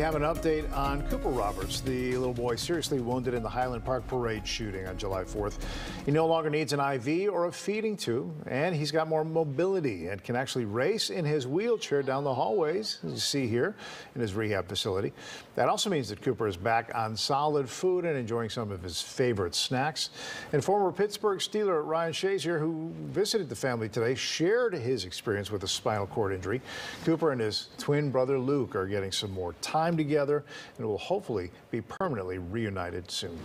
have an update on Cooper Roberts, the little boy seriously wounded in the Highland Park Parade shooting on July 4th. He no longer needs an IV or a feeding tube, and he's got more mobility and can actually race in his wheelchair down the hallways, as you see here in his rehab facility. That also means that Cooper is back on solid food and enjoying some of his favorite snacks. And former Pittsburgh Steeler Ryan Shazier, who visited the family today, shared his experience with a spinal cord injury. Cooper and his twin brother Luke are getting some more time together and will hopefully be permanently reunited soon.